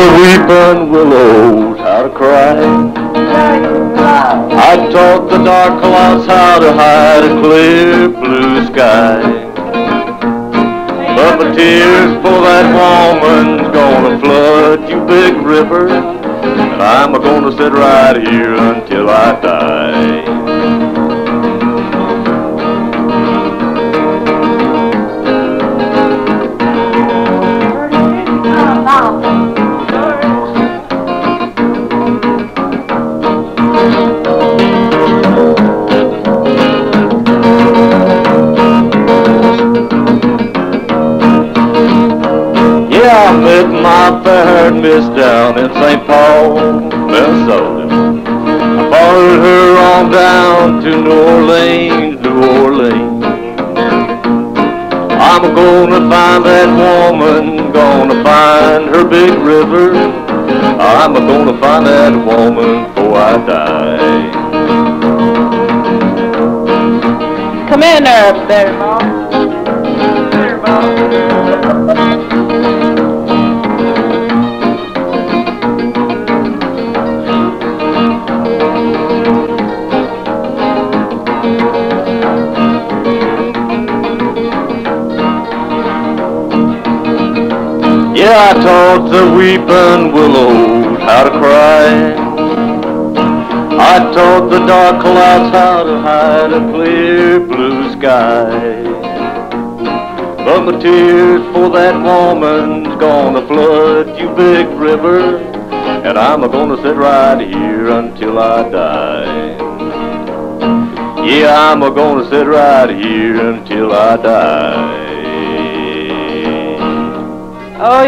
the weeping willows how to cry. I taught the dark clouds how to hide a clear blue sky. But the tears for that woman's gonna flood you big river. And I'm gonna sit right here until I die. My fair miss down in St. Paul, Minnesota. I followed her on down to New Orleans, New Orleans. I'm gonna find that woman, gonna find her big river. I'm gonna find that woman before I die. Come in there, there, Mom. There, Mom. Yeah, I taught the weeping willows how to cry. I taught the dark clouds how to hide a clear blue sky. But my tears for that woman's gonna flood you big river, and I'm gonna sit right here until I die. Yeah, I'm gonna sit right here until I die. Oh,